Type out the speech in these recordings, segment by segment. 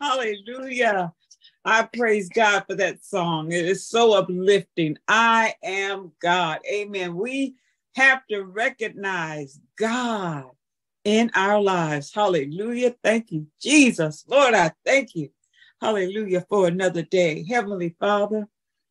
Hallelujah. I praise God for that song. It is so uplifting. I am God. Amen. We have to recognize God in our lives. Hallelujah. Thank you, Jesus. Lord, I thank you. Hallelujah for another day. Heavenly Father,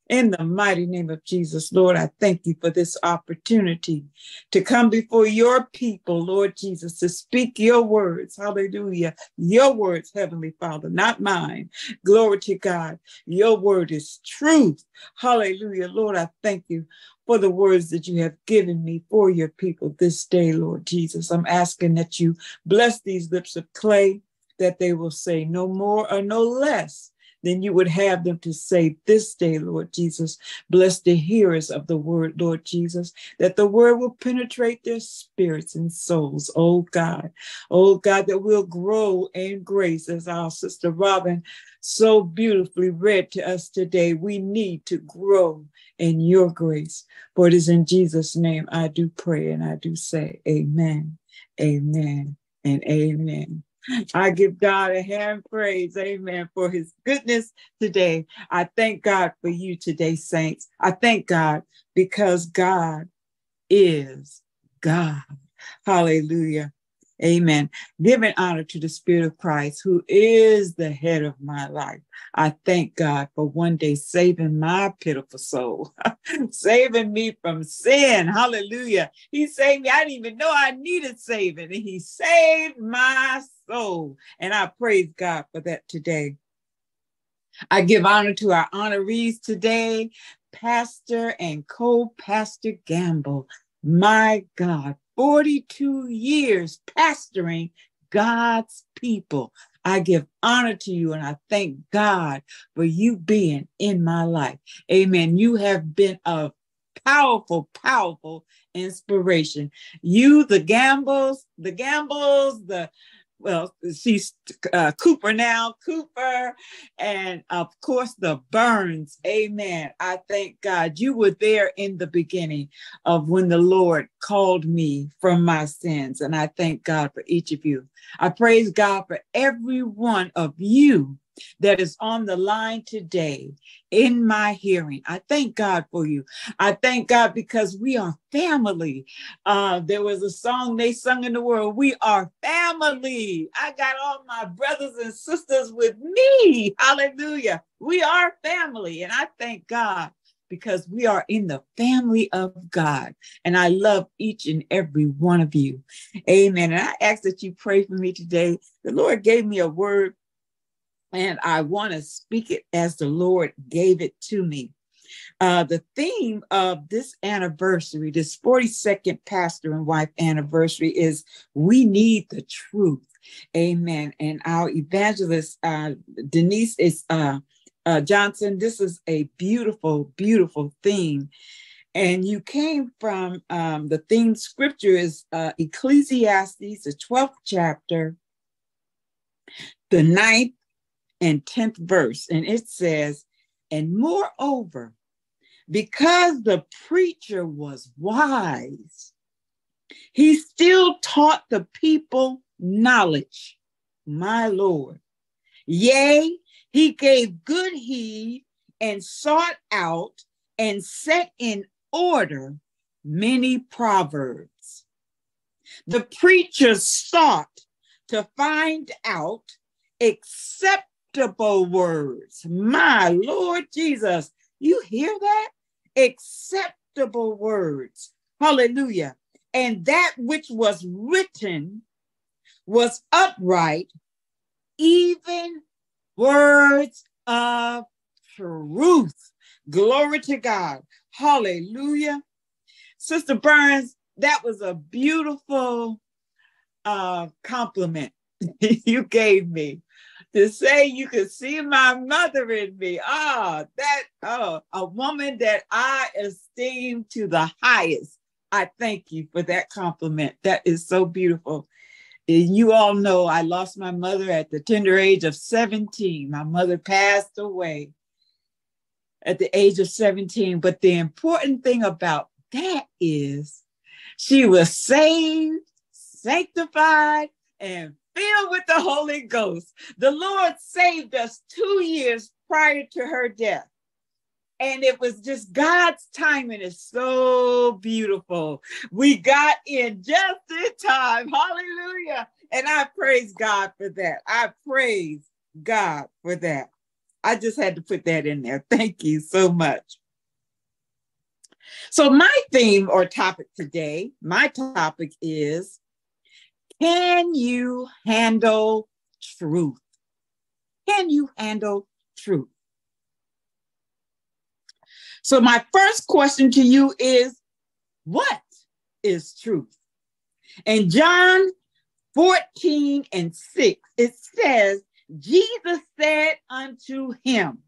in the mighty name of Jesus, Lord, I thank you for this opportunity to come before your people, Lord Jesus, to speak your words. Hallelujah. Your words, Heavenly Father, not mine. Glory to God. Your word is truth. Hallelujah. Lord, I thank you for the words that you have given me for your people this day, Lord Jesus. I'm asking that you bless these lips of clay, that they will say no more or no less then you would have them to say this day, Lord Jesus. Bless the hearers of the word, Lord Jesus, that the word will penetrate their spirits and souls, oh God. Oh God, that we'll grow in grace as our sister Robin so beautifully read to us today. We need to grow in your grace. For it is in Jesus' name I do pray and I do say, Amen, Amen, and Amen. I give God a hand praise, amen, for his goodness today. I thank God for you today, saints. I thank God because God is God. Hallelujah. Amen. Giving honor to the Spirit of Christ, who is the head of my life. I thank God for one day saving my pitiful soul, saving me from sin. Hallelujah. He saved me. I didn't even know I needed saving, and He saved my soul. And I praise God for that today. I give honor to our honorees today, Pastor and co Pastor Gamble. My God, 42 years pastoring God's people. I give honor to you and I thank God for you being in my life. Amen. You have been a powerful, powerful inspiration. You, the Gambles, the Gambles, the well, she's uh, Cooper now, Cooper, and of course the Burns. Amen. I thank God you were there in the beginning of when the Lord called me from my sins. And I thank God for each of you. I praise God for every one of you that is on the line today in my hearing. I thank God for you. I thank God because we are family. Uh, there was a song they sung in the world, We Are Family. I got all my brothers and sisters with me. Hallelujah. We are family. And I thank God because we are in the family of God. And I love each and every one of you. Amen. And I ask that you pray for me today. The Lord gave me a word and I want to speak it as the Lord gave it to me. Uh, the theme of this anniversary, this 42nd pastor and wife anniversary, is we need the truth. Amen. And our evangelist, uh, Denise is uh, uh, Johnson, this is a beautiful, beautiful theme. And you came from um, the theme scripture is uh, Ecclesiastes, the 12th chapter, the ninth and 10th verse. And it says, And moreover, because the preacher was wise, he still taught the people knowledge, my Lord. Yea, he gave good heed and sought out and set in order many proverbs. The preacher sought to find out except acceptable words. My Lord Jesus, you hear that? Acceptable words. Hallelujah. And that which was written was upright, even words of truth. Glory to God. Hallelujah. Sister Burns, that was a beautiful uh, compliment you gave me to say you could see my mother in me. Ah, oh, that oh, a woman that I esteem to the highest. I thank you for that compliment. That is so beautiful. And you all know I lost my mother at the tender age of 17. My mother passed away at the age of 17. But the important thing about that is she was saved, sanctified, and filled with the Holy Ghost. The Lord saved us two years prior to her death. And it was just God's timing is so beautiful. We got in just in time. Hallelujah. And I praise God for that. I praise God for that. I just had to put that in there. Thank you so much. So, my theme or topic today, my topic is Can you handle truth? Can you handle truth? So, my first question to you is What is truth? In John 14 and 6, it says, Jesus said unto him,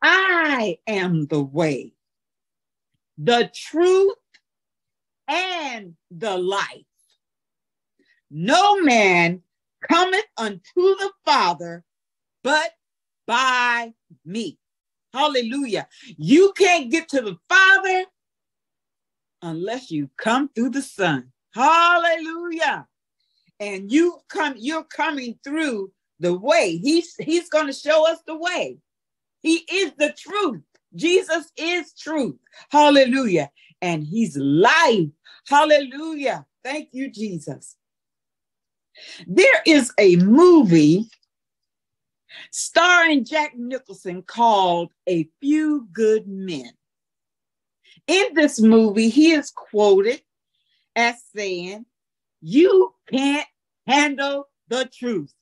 I am the way, the truth, and the life. No man cometh unto the Father but by me. Hallelujah. You can't get to the Father unless you come through the Son. Hallelujah. And you come, you're coming through the way. He's he's going to show us the way. He is the truth. Jesus is truth. Hallelujah. And he's life. Hallelujah. Thank you, Jesus. There is a movie starring Jack Nicholson called A Few Good Men. In this movie, he is quoted as saying, You can't handle the truth.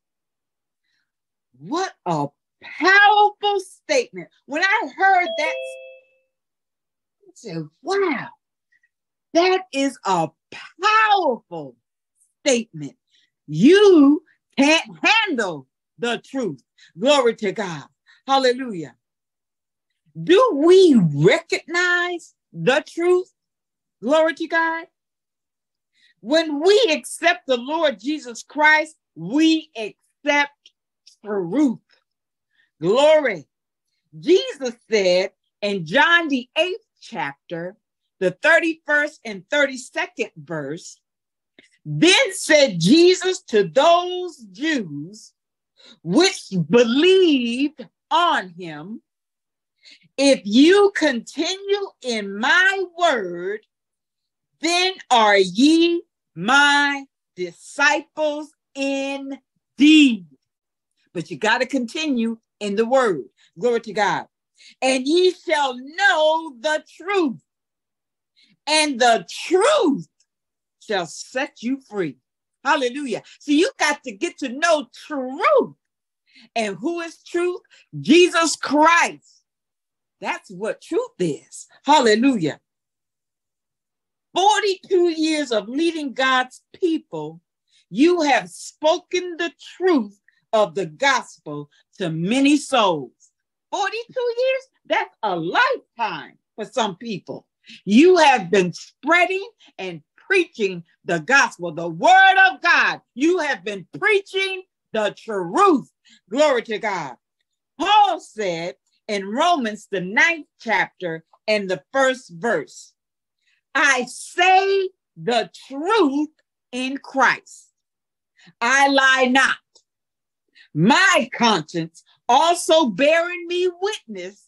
What a powerful statement. When I heard that, I said, wow, that is a powerful statement. You can't handle the truth. Glory to God. Hallelujah. Do we recognize the truth? Glory to God. When we accept the Lord Jesus Christ, we accept truth. Glory. Jesus said in John the 8th chapter, the 31st and 32nd verse, then said Jesus to those Jews which believed on him, if you continue in my word, then are ye my disciples indeed. But you got to continue in the word. Glory to God. And ye shall know the truth, and the truth shall set you free. Hallelujah. So you got to get to know truth. And who is truth? Jesus Christ. That's what truth is. Hallelujah. 42 years of leading God's people, you have spoken the truth of the gospel to many souls. 42 years? That's a lifetime for some people. You have been spreading and preaching the gospel, the word of God. You have been preaching the truth. Glory to God. Paul said in Romans, the ninth chapter and the first verse, I say the truth in Christ. I lie not. My conscience also bearing me witness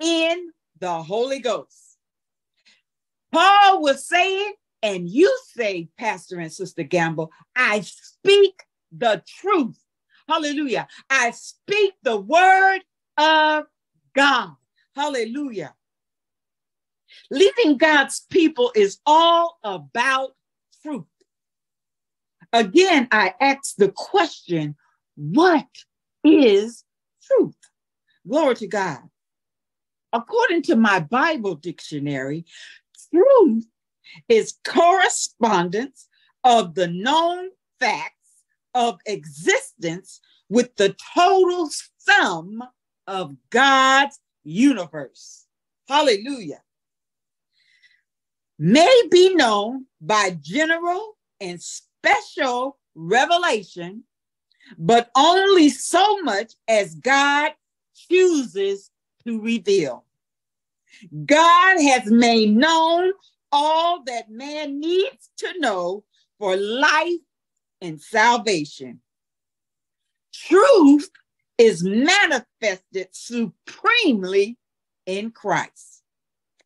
in the Holy Ghost. Paul was saying, and you say, Pastor and Sister Gamble, I speak the truth. Hallelujah. I speak the word of God. Hallelujah. Leading God's people is all about truth. Again, I ask the question what is truth? Glory to God. According to my Bible dictionary, truth is correspondence of the known facts of existence with the total sum of God's universe. Hallelujah may be known by general and special revelation, but only so much as God chooses to reveal. God has made known all that man needs to know for life and salvation. Truth is manifested supremely in Christ.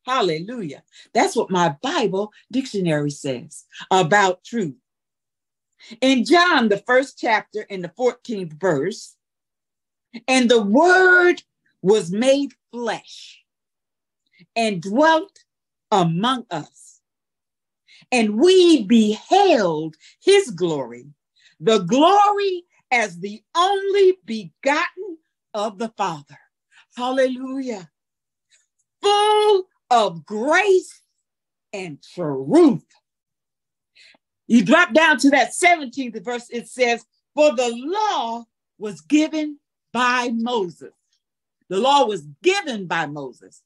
Hallelujah. That's what my Bible dictionary says about truth. In John, the first chapter, in the 14th verse, and the word was made flesh and dwelt among us. And we beheld his glory, the glory as the only begotten of the Father. Hallelujah. Full of grace and truth. You drop down to that 17th verse, it says, For the law was given by Moses. The law was given by Moses.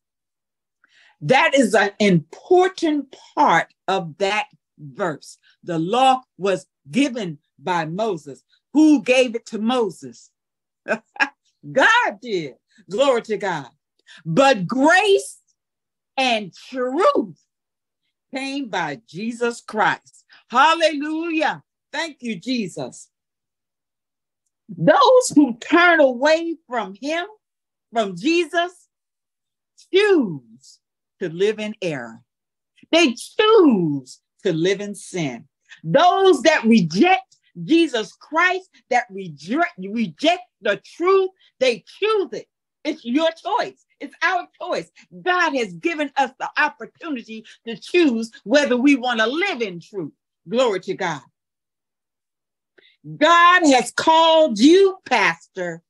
That is an important part of that verse. The law was given by Moses. Who gave it to Moses? God did. Glory to God. But grace and truth came by Jesus Christ. Hallelujah. Thank you, Jesus. Those who turn away from him, from Jesus, choose to live in error. They choose to live in sin. Those that reject Jesus Christ, that reject, reject the truth, they choose it. It's your choice. It's our choice. God has given us the opportunity to choose whether we want to live in truth. Glory to God. God has called you, Pastor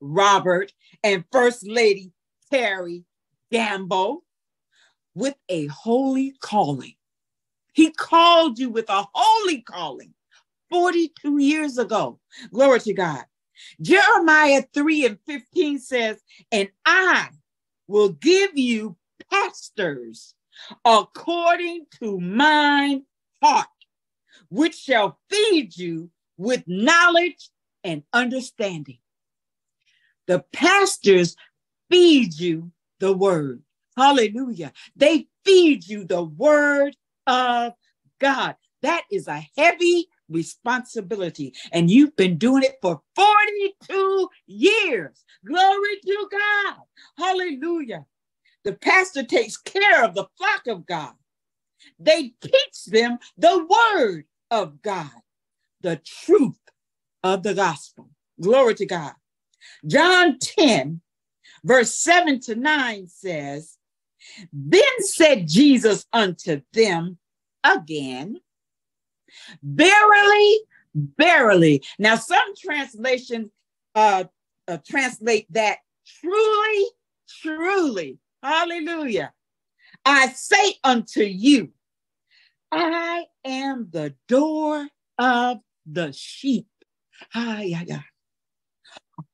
Robert and First Lady Terry Gamble, with a holy calling. He called you with a holy calling 42 years ago. Glory to God. Jeremiah 3 and 15 says, And I will give you pastors according to mine heart, which shall feed you with knowledge and understanding. The pastors feed you the word. Hallelujah. They feed you the word of God. That is a heavy responsibility. And you've been doing it for 42 years. Glory to God. Hallelujah. The pastor takes care of the flock of God. They teach them the word of God, the truth of the gospel. Glory to God. John 10, verse 7 to 9 says, Then said Jesus unto them again, Verily, verily. Now, some translations uh, uh, translate that truly, truly. Hallelujah. I say unto you, I am the door of the sheep. Ah, yeah, yeah.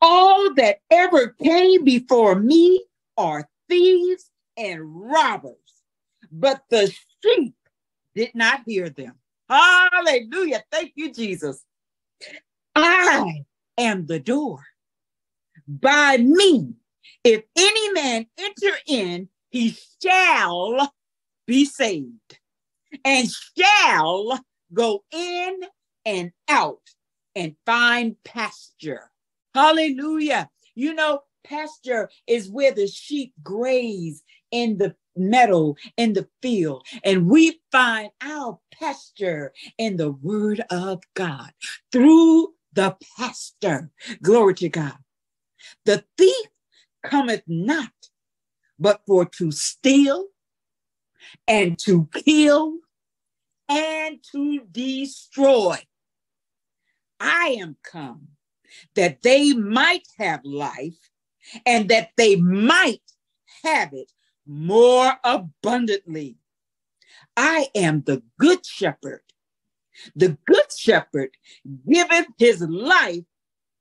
All that ever came before me are thieves and robbers, but the sheep did not hear them. Hallelujah. Thank you, Jesus. I am the door. By me, if any man enter in, he shall be saved and shall go in and out and find pasture. Hallelujah. You know, pasture is where the sheep graze in the meadow in the field and we find our pasture in the word of God through the pastor. Glory to God. The thief cometh not, but for to steal and to kill and to destroy. I am come that they might have life and that they might have it more abundantly. I am the good shepherd. The good shepherd giveth his life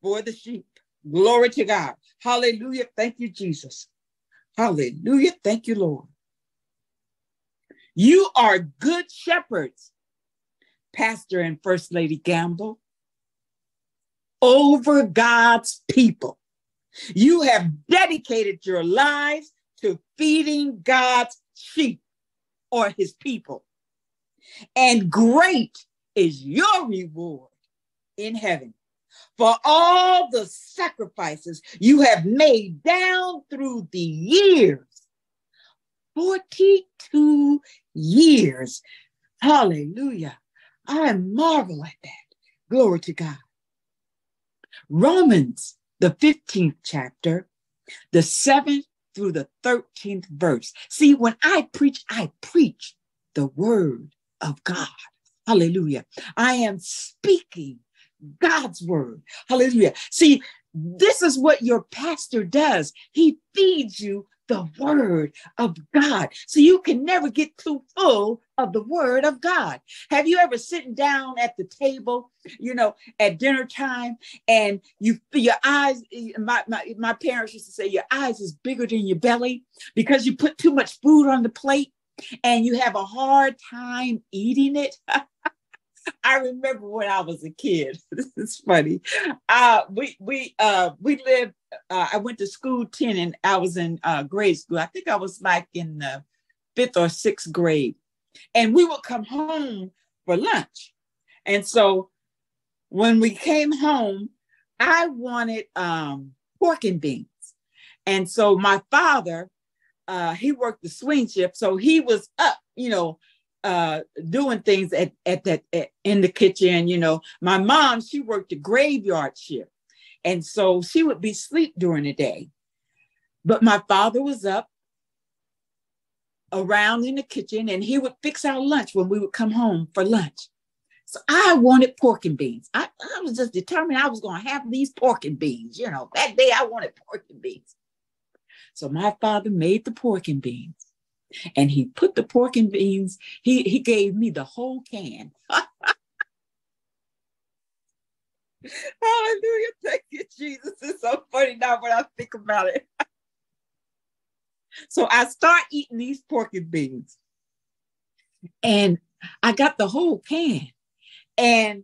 for the sheep. Glory to God. Hallelujah. Thank you, Jesus. Hallelujah. Thank you, Lord. You are good shepherds, Pastor and First Lady Gamble, over God's people. You have dedicated your lives to feeding God's sheep or his people. And great is your reward in heaven for all the sacrifices you have made down through the years. 42 years. Hallelujah. I marvel at that. Glory to God. Romans, the 15th chapter, the 7th through the 13th verse. See, when I preach, I preach the word of God. Hallelujah. I am speaking God's word. Hallelujah. See, this is what your pastor does. He feeds you the word of God. So you can never get too full of the word of God. Have you ever sitting down at the table, you know, at dinner time and you your eyes my, my my parents used to say your eyes is bigger than your belly because you put too much food on the plate and you have a hard time eating it. I remember when I was a kid. This is funny. Uh, we we uh, we lived. Uh, I went to school ten, and I was in uh, grade school. I think I was like in the fifth or sixth grade, and we would come home for lunch. And so when we came home, I wanted um, pork and beans, and so my father, uh, he worked the swing shift, so he was up, you know, uh doing things at at that at, in the kitchen you know. My mom she worked the graveyard shift. And so she would be asleep during the day. But my father was up around in the kitchen and he would fix our lunch when we would come home for lunch so i wanted pork and beans i, I was just determined i was going to have these pork and beans you know that day i wanted pork and beans so my father made the pork and beans and he put the pork and beans, he, he gave me the whole can. Hallelujah. Thank you, Jesus. It's so funny now when I think about it. So I start eating these pork and beans. And I got the whole can. And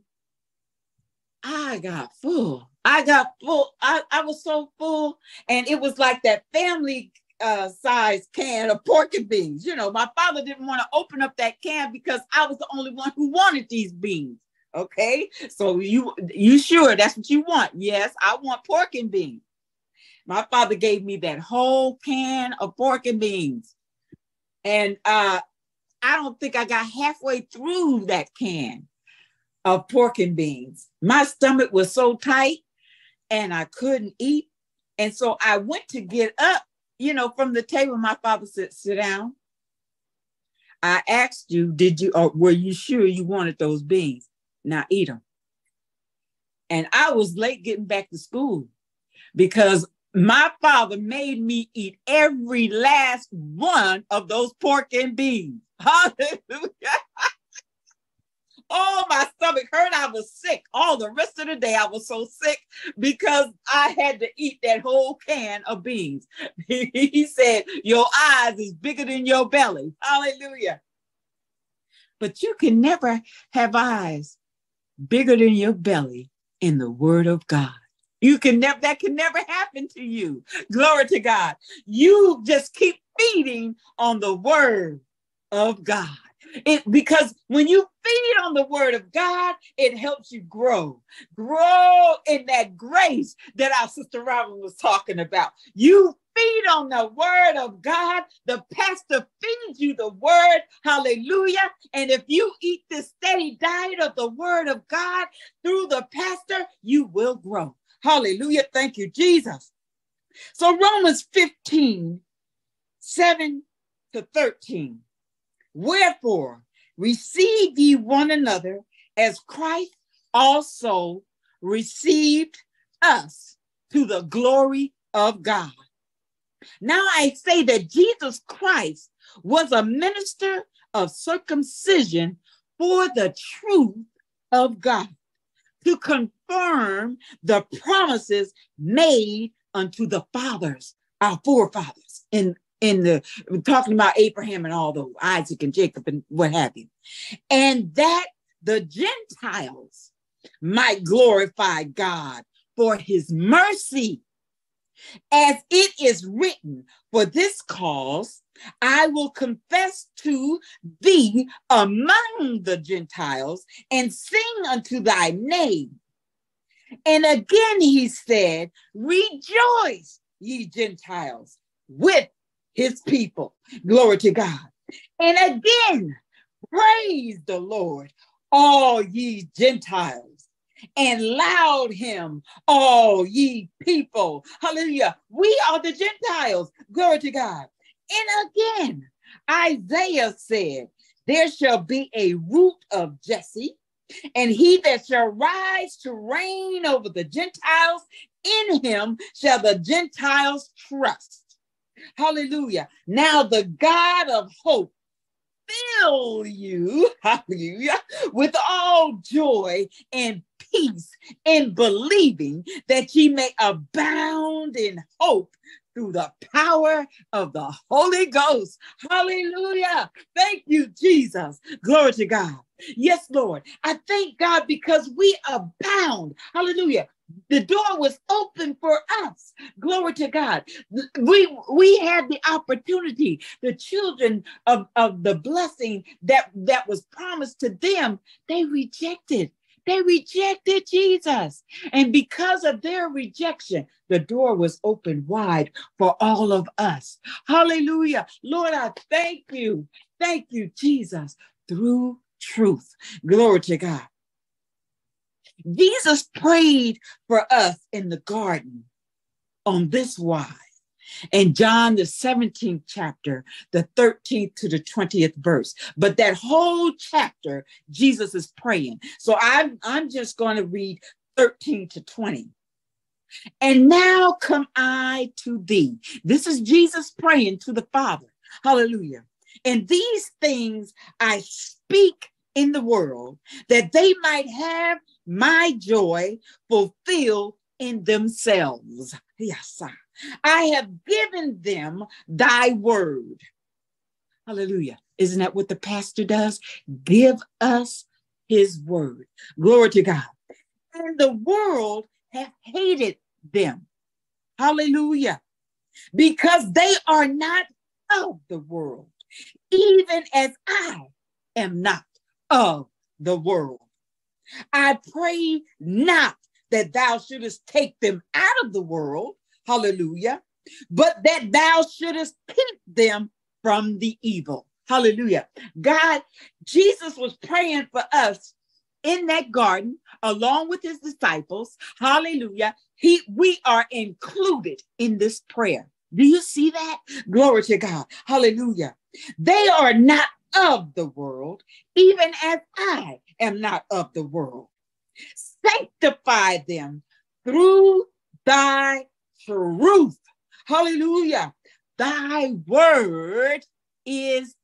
I got full. I got full. I, I was so full. And it was like that family uh, size can of pork and beans. You know, my father didn't want to open up that can because I was the only one who wanted these beans. Okay, so you you sure that's what you want? Yes, I want pork and beans. My father gave me that whole can of pork and beans, and uh, I don't think I got halfway through that can of pork and beans. My stomach was so tight, and I couldn't eat, and so I went to get up you know, from the table, my father said, sit down. I asked you, did you, or were you sure you wanted those beans? Now eat them. And I was late getting back to school because my father made me eat every last one of those pork and beans. Hallelujah. Oh, my stomach hurt. I was sick. All the rest of the day, I was so sick because I had to eat that whole can of beans. he said, Your eyes is bigger than your belly. Hallelujah. But you can never have eyes bigger than your belly in the word of God. You can never, that can never happen to you. Glory to God. You just keep feeding on the word of God. It because when you feed on the word of God, it helps you grow. Grow in that grace that our sister Robin was talking about. You feed on the word of God. The pastor feeds you the word. Hallelujah. And if you eat this steady diet of the word of God through the pastor, you will grow. Hallelujah. Thank you, Jesus. So Romans 15, 7 to 13. Wherefore, receive ye one another as Christ also received us to the glory of God. Now I say that Jesus Christ was a minister of circumcision for the truth of God to confirm the promises made unto the fathers, our forefathers in in the talking about Abraham and all the Isaac and Jacob and what have you. And that the Gentiles might glorify God for his mercy. As it is written, for this cause I will confess to thee among the Gentiles and sing unto thy name. And again he said, Rejoice, ye Gentiles, with his people. Glory to God. And again, praise the Lord, all ye Gentiles, and loud him, all ye people. Hallelujah. We are the Gentiles. Glory to God. And again, Isaiah said, There shall be a root of Jesse, and he that shall rise to reign over the Gentiles, in him shall the Gentiles trust. Hallelujah. Now the God of hope fill you, hallelujah, with all joy and peace in believing that ye may abound in hope through the power of the Holy Ghost. Hallelujah. Thank you, Jesus. Glory to God. Yes, Lord. I thank God because we abound. Hallelujah. The door was open for us. Glory to God. We we had the opportunity. The children of, of the blessing that, that was promised to them, they rejected. They rejected Jesus. And because of their rejection, the door was opened wide for all of us. Hallelujah. Lord, I thank you. Thank you, Jesus, through truth. Glory to God. Jesus prayed for us in the garden on this wise. In John, the 17th chapter, the 13th to the 20th verse. But that whole chapter, Jesus is praying. So I'm, I'm just going to read 13 to 20. And now come I to thee. This is Jesus praying to the Father. Hallelujah. And these things I speak in the world that they might have my joy fulfilled in themselves. Yes, I have given them thy word. Hallelujah. Isn't that what the pastor does? Give us his word. Glory to God. And the world have hated them. Hallelujah. Because they are not of the world, even as I am not of the world. I pray not that thou shouldest take them out of the world, hallelujah, but that thou shouldest keep them from the evil. Hallelujah. God, Jesus was praying for us in that garden along with his disciples. Hallelujah. He we are included in this prayer. Do you see that? Glory to God. Hallelujah. They are not of the world, even as I am not of the world. Sanctify them through thy truth. Hallelujah. Thy word is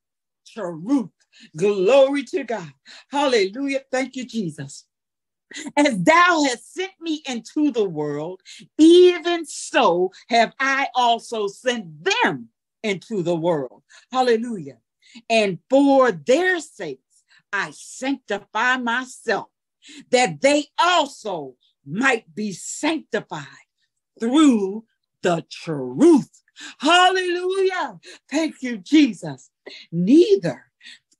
truth. Glory to God. Hallelujah. Thank you, Jesus. As thou hast sent me into the world, even so have I also sent them into the world. Hallelujah. And for their sakes, I sanctify myself, that they also might be sanctified through the truth. Hallelujah. Thank you, Jesus. Neither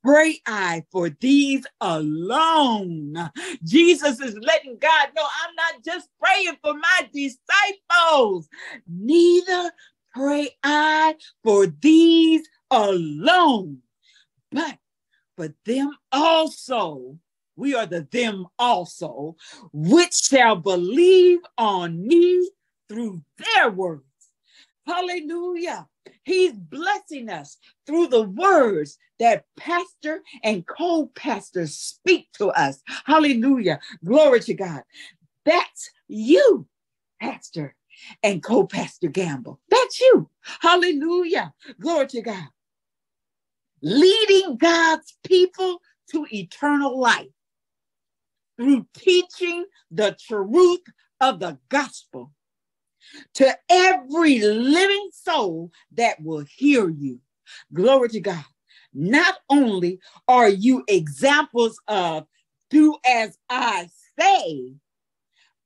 pray I for these alone. Jesus is letting God know I'm not just praying for my disciples, neither pray I for these alone, but for them also. We are the them also, which shall believe on me through their words. Hallelujah. He's blessing us through the words that pastor and co-pastors speak to us. Hallelujah. Glory to God. That's you, pastor and co-pastor Gamble. That's you. Hallelujah. Glory to God. Leading God's people to eternal life through teaching the truth of the gospel to every living soul that will hear you. Glory to God. Not only are you examples of do as I say,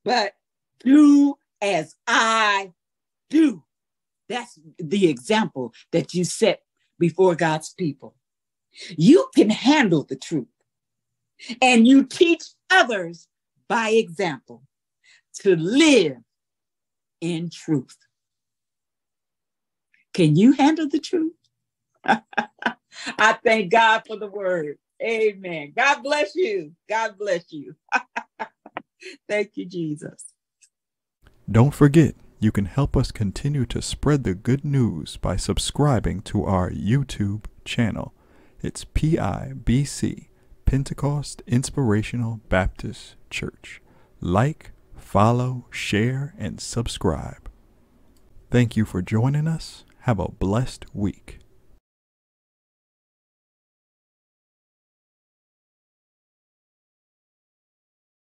but do as I do. That's the example that you set before God's people. You can handle the truth and you teach others by example. to live in truth. Can you handle the truth? I thank God for the word. Amen. God bless you. God bless you. thank you, Jesus. Don't forget, you can help us continue to spread the good news by subscribing to our YouTube channel. It's PIBC, Pentecost Inspirational Baptist Church. Like, follow, share, and subscribe. Thank you for joining us. Have a blessed week.